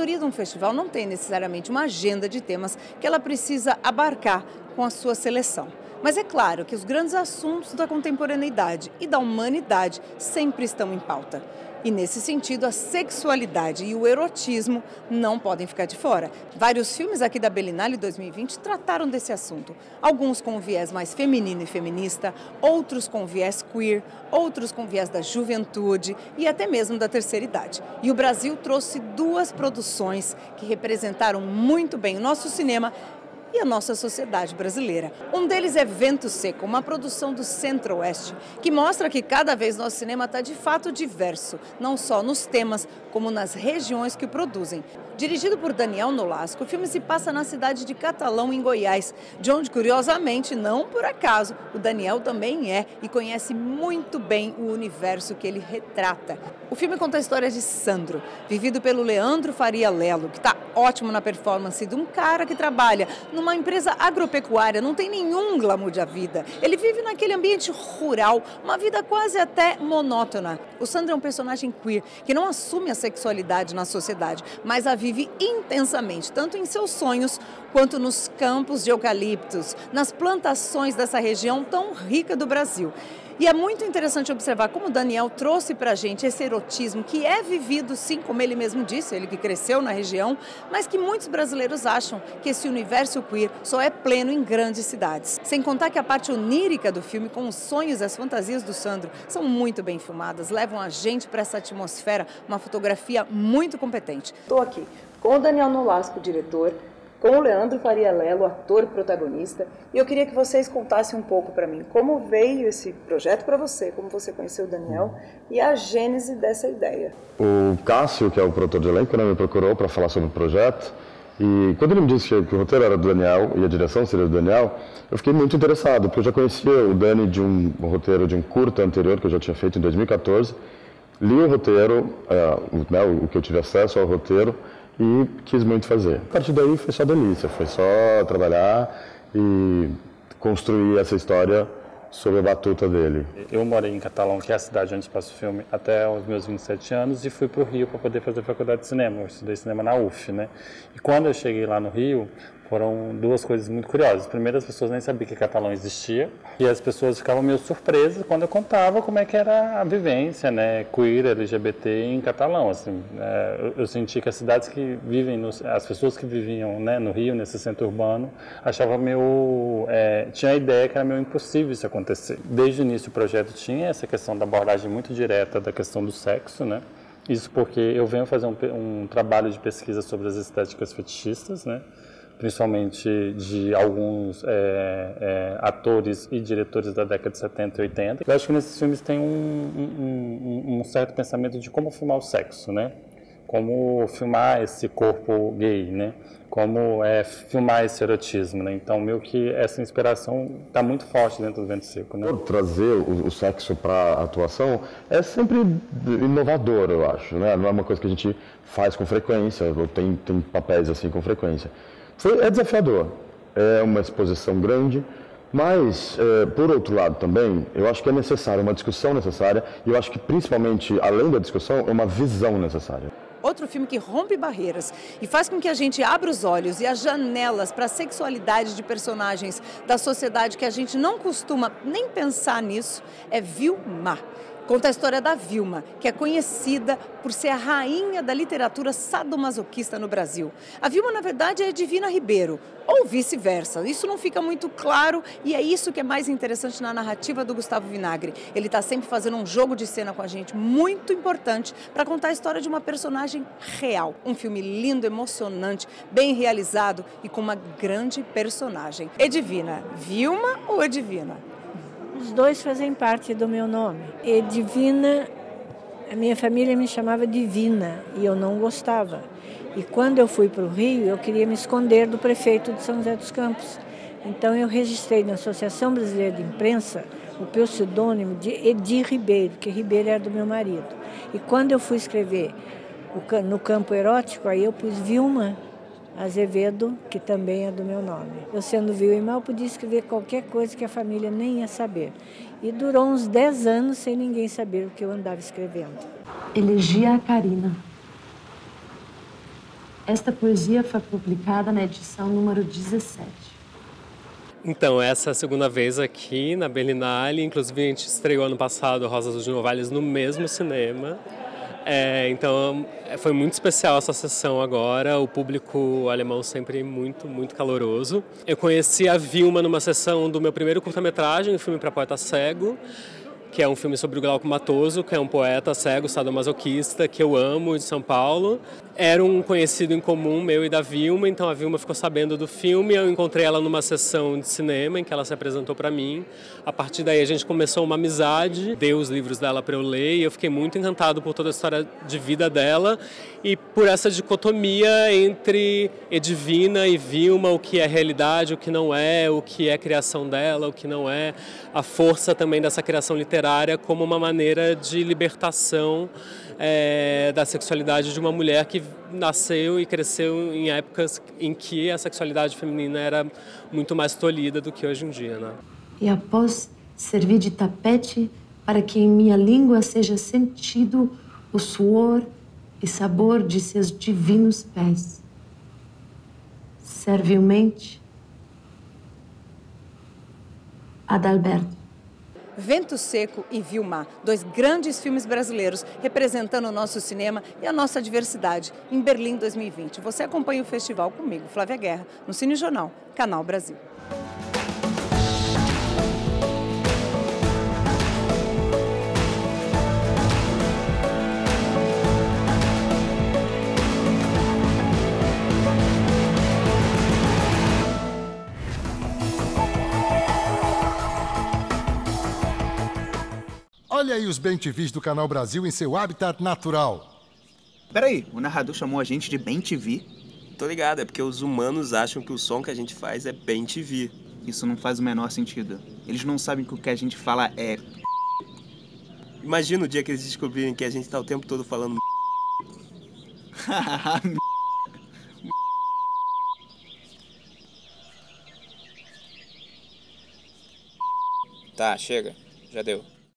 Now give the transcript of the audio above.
curadoria de um festival não tem necessariamente uma agenda de temas que ela precisa abarcar com a sua seleção. Mas é claro que os grandes assuntos da contemporaneidade e da humanidade sempre estão em pauta. E nesse sentido, a sexualidade e o erotismo não podem ficar de fora. Vários filmes aqui da Belinale 2020 trataram desse assunto. Alguns com viés mais feminino e feminista, outros com viés queer, outros com viés da juventude e até mesmo da terceira idade. E o Brasil trouxe duas produções que representaram muito bem o nosso cinema e a nossa sociedade brasileira. Um deles é Vento Seco, uma produção do Centro-Oeste, que mostra que cada vez nosso cinema está de fato diverso, não só nos temas, como nas regiões que o produzem. Dirigido por Daniel Nolasco, o filme se passa na cidade de Catalão, em Goiás, de onde, curiosamente, não por acaso, o Daniel também é e conhece muito bem o universo que ele retrata. O filme conta a história de Sandro, vivido pelo Leandro Faria Lelo, que está ótimo na performance de um cara que trabalha numa empresa agropecuária, não tem nenhum glamour de vida. Ele vive naquele ambiente rural, uma vida quase até monótona. O Sandro é um personagem queer que não assume a sexualidade na sociedade, mas a vive intensamente, tanto em seus sonhos quanto nos campos de eucaliptos, nas plantações dessa região tão rica do Brasil. E é muito interessante observar como o Daniel trouxe para a gente esse erotismo que é vivido, sim, como ele mesmo disse, ele que cresceu na região, mas que muitos brasileiros acham que esse universo queer só é pleno em grandes cidades. Sem contar que a parte onírica do filme, com os sonhos e as fantasias do Sandro, são muito bem filmadas, levam a gente para essa atmosfera, uma fotografia muito competente. Estou aqui com o Daniel Nolasco, diretor, com o Leandro Faria Lelo, ator protagonista, e eu queria que vocês contassem um pouco para mim como veio esse projeto para você, como você conheceu o Daniel e a gênese dessa ideia. O Cássio, que é o produtor de elenco, né, me procurou para falar sobre o projeto, e quando ele me disse que o roteiro era do Daniel e a direção seria do Daniel, eu fiquei muito interessado, porque eu já conhecia o Dani de um, roteiro de um curta anterior que eu já tinha feito em 2014, li o roteiro, uh, né, o que eu tive acesso ao roteiro, e quis muito fazer. A partir daí foi só delícia, foi só trabalhar e construir essa história sob a batuta dele. Eu morei em Catalão, que é a cidade onde passa o filme, até os meus 27 anos e fui para o Rio para poder fazer faculdade de cinema. Eu estudei cinema na UF, né? E quando eu cheguei lá no Rio, foram duas coisas muito curiosas. Primeiro, as pessoas nem sabiam que catalão existia e as pessoas ficavam meio surpresas quando eu contava como é que era a vivência, né, queer, LGBT em catalão. Assim, é, eu, senti que as cidades que vivem, as pessoas que viviam né, no Rio, nesse centro urbano, achavam meio, é, tinha a ideia que era meio impossível isso acontecer. Desde o início o projeto tinha essa questão da abordagem muito direta da questão do sexo, né? Isso porque eu venho fazer um, um trabalho de pesquisa sobre as estéticas fetichistas, né? Principalmente de alguns é, é, atores e diretores da década de 70 e 80. Eu acho que nesses filmes tem um, um, um, certo pensamento de como filmar o sexo, né? Como filmar esse corpo gay, né? Como é filmar esse erotismo, né? Então, meio que essa inspiração está muito forte dentro do Vento Seco, né? Trazer o, o sexo para a atuação é sempre inovador, eu acho, né? Não é uma coisa que a gente faz com frequência, ou tem, tem papéis assim com frequência. Foi, é desafiador, é uma exposição grande, mas, é, por outro lado também, eu acho que é necessário, uma discussão necessária, e eu acho que principalmente, além da discussão, é uma visão necessária. Outro filme que rompe barreiras e faz com que a gente abra os olhos e as janelas para a sexualidade de personagens da sociedade que a gente não costuma nem pensar nisso é Vilma. Conta a história da Vilma, que é conhecida por ser a rainha da literatura sadomasoquista no Brasil. A Vilma, na verdade, é Divina Ribeiro, ou vice-versa. Isso não fica muito claro e é isso que é mais interessante na narrativa do Gustavo Vinagre. Ele está sempre fazendo um jogo de cena com a gente muito importante para contar a história de uma personagem real. Um filme lindo, emocionante, bem realizado e com uma grande personagem. Edivina, Vilma ou Edivina? Os dois fazem parte do meu nome. E Divina, a minha família me chamava Divina e eu não gostava. E quando eu fui para o Rio, eu queria me esconder do prefeito de São José dos Campos. Então eu registrei na Associação Brasileira de Imprensa o pseudônimo de Edi Ribeiro, que Ribeiro era do meu marido. E quando eu fui escrever no campo erótico, aí eu pus Vilma Azevedo, que também é do meu nome. Eu sendo viu e mal podia escrever qualquer coisa que a família nem ia saber. E durou uns 10 anos sem ninguém saber o que eu andava escrevendo. Elegia a Karina. Esta poesia foi publicada na edição número 17. Então, essa é a segunda vez aqui na Berlinale. Inclusive, a gente estreou ano passado Rosas dos Novales no mesmo cinema. É, então, foi muito especial essa sessão agora. O público alemão sempre muito, muito caloroso. Eu conheci a Vilma numa sessão do meu primeiro curta-metragem, um filme para poeta cego que é um filme sobre o Glauco Matoso, que é um poeta cego, sadomasoquista, que eu amo, de São Paulo. Era um conhecido em comum meu e da Vilma, então a Vilma ficou sabendo do filme, eu encontrei ela numa sessão de cinema em que ela se apresentou para mim. A partir daí a gente começou uma amizade, deu os livros dela para eu ler e eu fiquei muito encantado por toda a história de vida dela e por essa dicotomia entre Edivina e Vilma, o que é realidade, o que não é, o que é criação dela, o que não é, a força também dessa criação literária como uma maneira de libertação é, da sexualidade de uma mulher que nasceu e cresceu em épocas em que a sexualidade feminina era muito mais tolhida do que hoje em dia. Né? E após servir de tapete para que em minha língua seja sentido o suor e sabor de seus divinos pés. Servilmente, Adalberto. Vento Seco e Vilma, dois grandes filmes brasileiros representando o nosso cinema e a nossa diversidade em Berlim 2020. Você acompanha o festival comigo, Flávia Guerra, no Cine Jornal, Canal Brasil. Olha aí os bem TVs do Canal Brasil em seu habitat natural. Peraí, o narrador chamou a gente de bem TV? Tô ligado, é porque os humanos acham que o som que a gente faz é bem TV. Isso não faz o menor sentido. Eles não sabem que o que a gente fala é. Imagina o dia que eles descobrirem que a gente tá o tempo todo falando. tá, chega. Já deu.